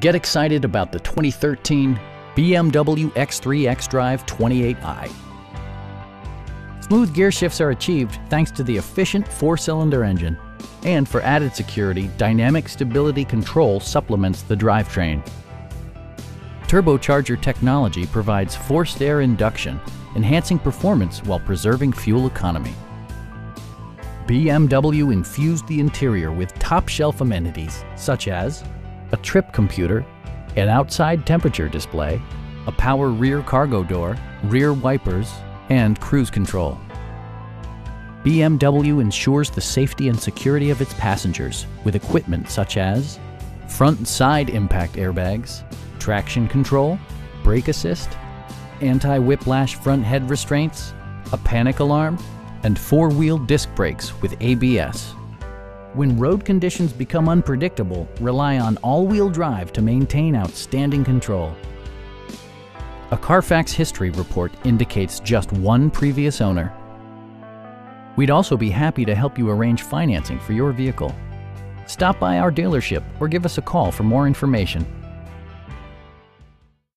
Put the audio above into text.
Get excited about the 2013 BMW X3 xDrive 28i. Smooth gear shifts are achieved thanks to the efficient four-cylinder engine. And for added security, Dynamic Stability Control supplements the drivetrain. Turbocharger technology provides forced air induction, enhancing performance while preserving fuel economy. BMW infused the interior with top-shelf amenities such as a trip computer, an outside temperature display, a power rear cargo door, rear wipers, and cruise control. BMW ensures the safety and security of its passengers with equipment such as front and side impact airbags, traction control, brake assist, anti-whiplash front head restraints, a panic alarm, and four-wheel disc brakes with ABS. When road conditions become unpredictable, rely on all-wheel drive to maintain outstanding control. A Carfax history report indicates just one previous owner. We'd also be happy to help you arrange financing for your vehicle. Stop by our dealership or give us a call for more information.